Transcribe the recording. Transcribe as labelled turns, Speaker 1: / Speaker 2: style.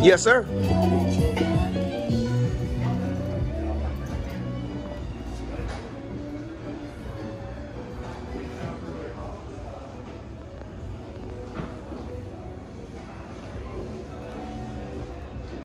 Speaker 1: Yes, sir.